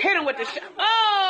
Hit him with the shot. Oh!